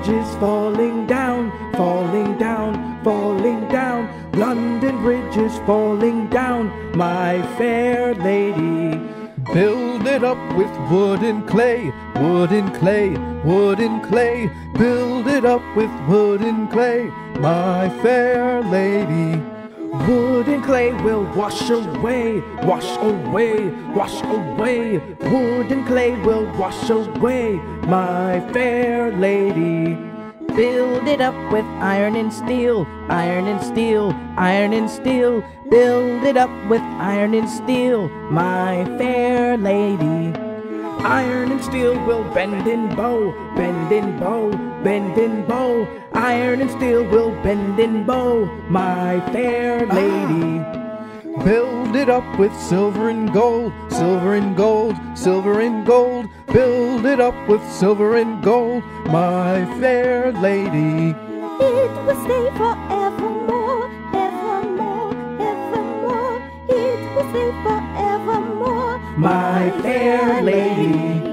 Bridge is falling down, falling down, falling down. London Bridge is falling down, my fair lady. Build it up with wood and clay, wood and clay, wood and clay. Build it up with wood and clay, my fair lady. Wood and clay will wash away, wash away, wash away. Wood and clay will wash away, my fair lady. Build it up with iron and steel, iron and steel, iron and steel. Build it up with iron and steel, my fair lady. Iron and steel will bend and bow, bend and bow, bend and bow. Iron and steel will bend and bow, my fair ah. lady. Build it up with silver and gold, silver and gold, silver and gold. Build it up with silver and gold, my fair lady. It will stay forevermore, evermore, evermore. It will stay forevermore. My fair lady.